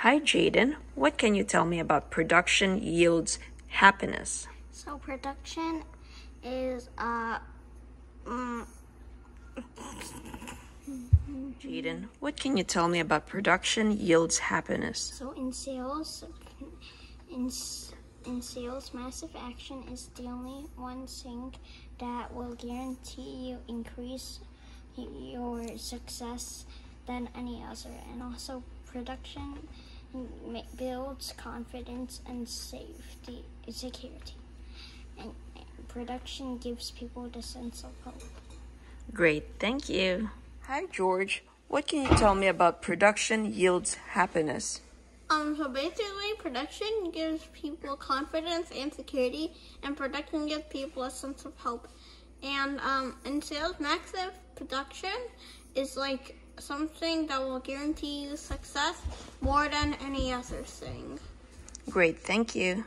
Hi, Jaden. What can you tell me about production yields happiness? So production is uh mm, Jaden, what can you tell me about production yields happiness? so in sales in in sales massive action is the only one thing that will guarantee you increase your success than any other and also production builds confidence and safety security and and production gives people the sense of hope Great, thank you. Hi, George. What can you tell me about production yields happiness? Um, so basically, production gives people confidence and security, and production gives people a sense of hope. And um, in sales, massive production is like something that will guarantee you success more than any other thing. Great, thank you.